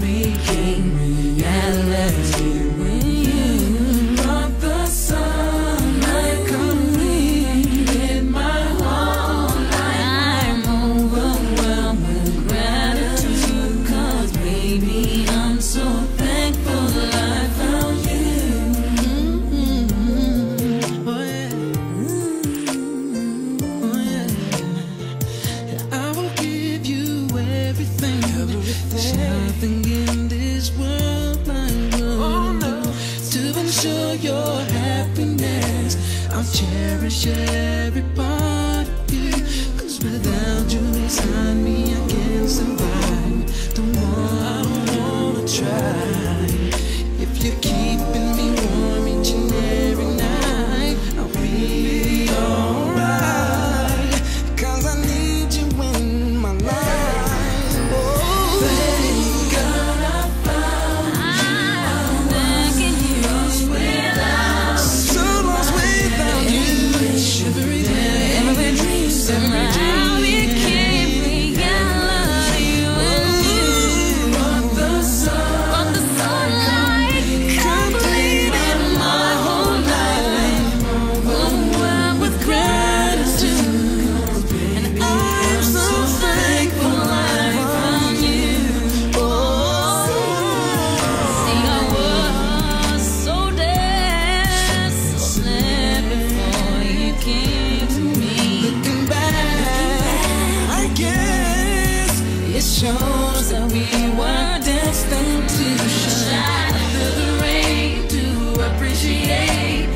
me king. your happiness. I'll cherish every part of you. Cause without you beside me, shows that we were destined to shine. The rain to appreciate.